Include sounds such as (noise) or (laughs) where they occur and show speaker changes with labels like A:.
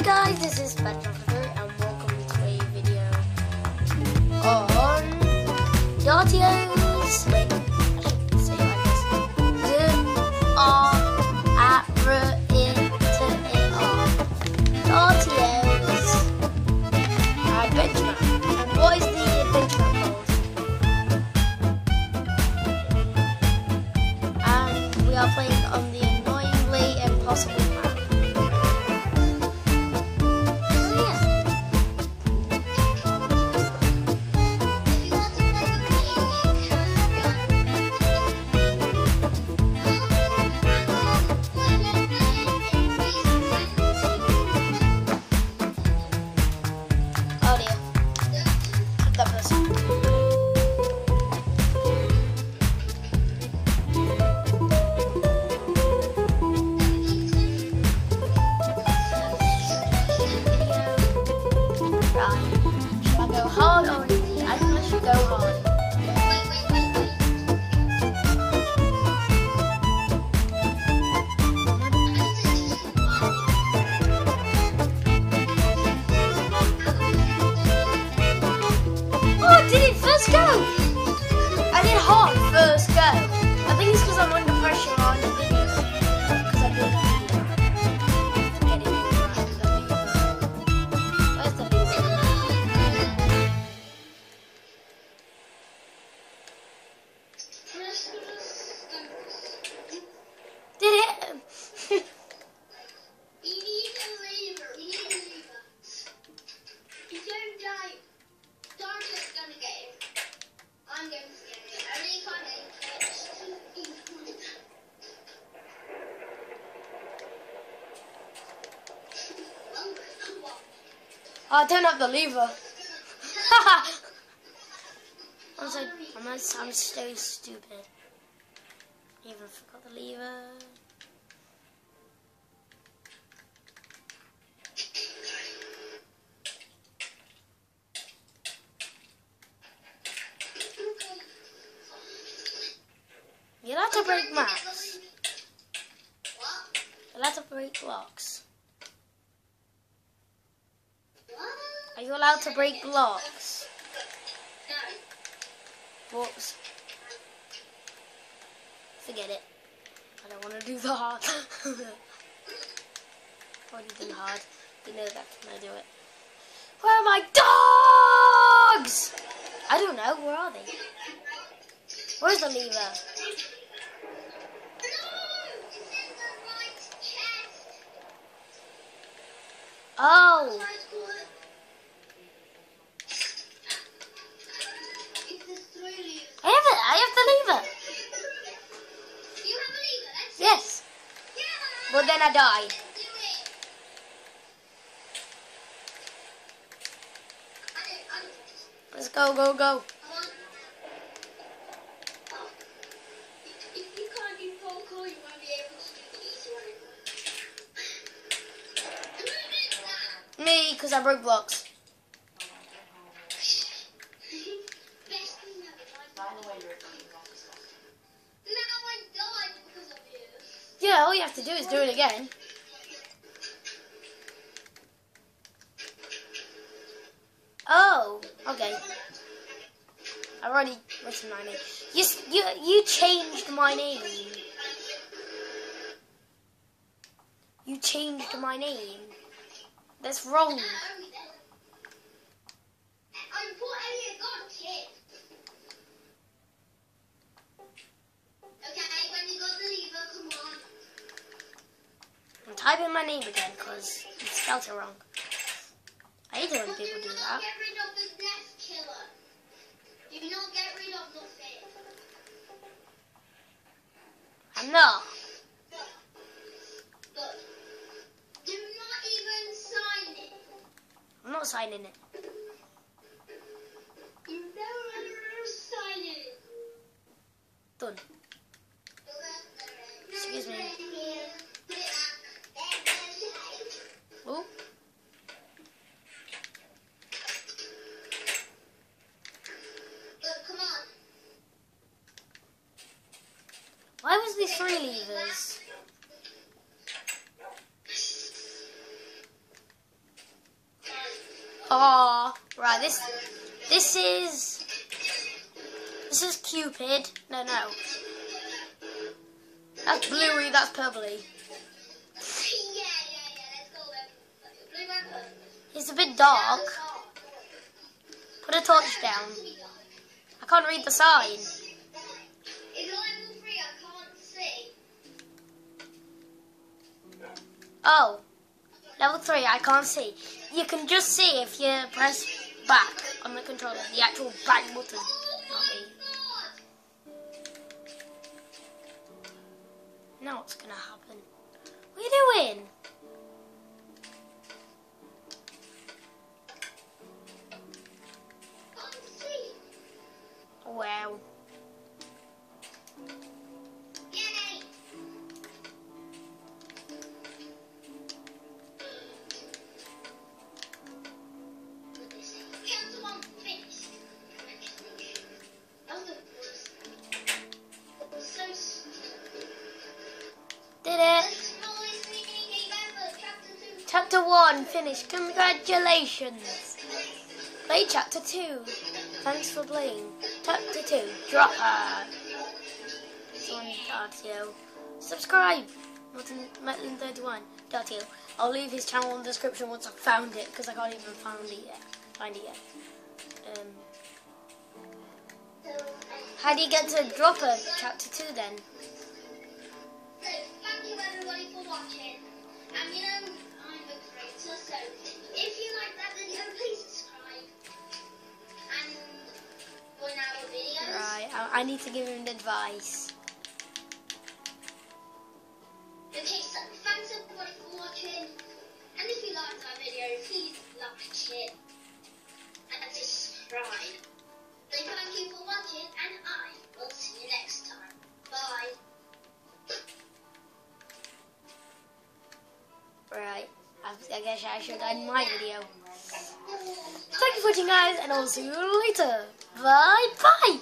A: Hi guys, this is Patrick and welcome to a video on Dartios. Wait, I. Adventure. What is the map called? And we are playing on the annoyingly impossible map. I did hard first go. I think it's because I'm under pressure oh, turn up the lever. (laughs) I'm so, I'm, I'm so stupid. Even forgot the lever. You're allowed to break maps. You're allowed to break blocks. Are you allowed to break blocks? Blocks. Forget it. I don't want to do the hard. (laughs) Already done hard. You know that when I do it. Where are my dogs? I don't know. Where are they? Where's the lever? Oh. I have it. I have the lever. Yes. But then I died. Let's go, go, go. Me, because I broke blocks. Yeah, all you have to do is do it again. Oh, okay. I already written my name. You, you, you changed my name. You changed my name. That's wrong. I'm typing my name again because you spelled it wrong. I hate it when people do that.
B: Get rid of the death killer. Do not get rid of nothing.
A: I'm not.
B: Good. Do not even sign it.
A: I'm not signing it.
B: You never sign it.
A: Done. Why was there three levers? Oh, right. This this is this is Cupid. No, no. That's bluey. That's purpley. It's a bit dark. Put a torch down. I can't read the sign. Oh, level three. I can't see. You can just see if you press back on the controller, the actual back button. Now what's gonna happen? What are you doing?
B: Chapter one finished.
A: Congratulations. Play chapter two. Thanks for playing. Chapter two. Dropper. One Dartio. Subscribe. Martin Metlin31. Dartio. I'll leave his channel in the description once I've found it because I can't even find it yet. Find it yet. Um, how do you get to Dropper chapter two then? I, need to give him the advice.
B: Okay, so thanks everybody for watching. And if you liked our video, please like it and subscribe. So thank you for watching, and I will see you next time. Bye.
A: Right. I, I guess I should end my video. Thank you for watching, guys, and I'll see you later. Bye bye.